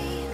rain